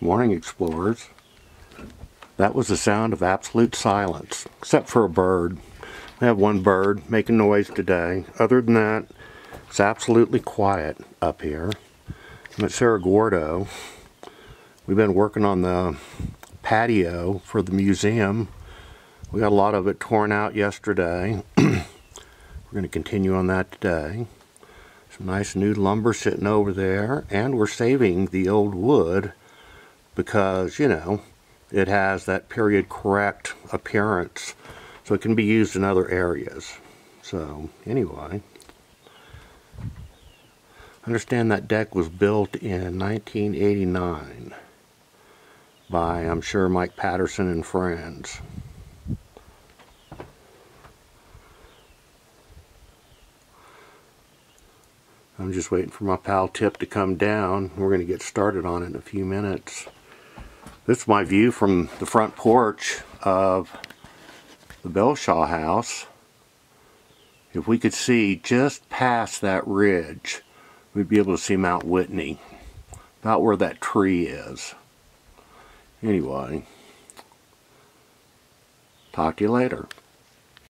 Morning Explorers. That was the sound of absolute silence, except for a bird. We have one bird making noise today. Other than that, it's absolutely quiet up here. I'm at Cerro Gordo. We've been working on the patio for the museum. We got a lot of it torn out yesterday. We're going to continue on that today. Some nice new lumber sitting over there, and we're saving the old wood because, you know, it has that period correct appearance. So it can be used in other areas. So, anyway. Understand that deck was built in 1989 by, I'm sure, Mike Patterson and friends. I'm just waiting for my pal Tip to come down. We're going to get started on it in a few minutes. This is my view from the front porch of the Belshaw house. If we could see just past that ridge, we'd be able to see Mount Whitney, about where that tree is. Anyway, talk to you later.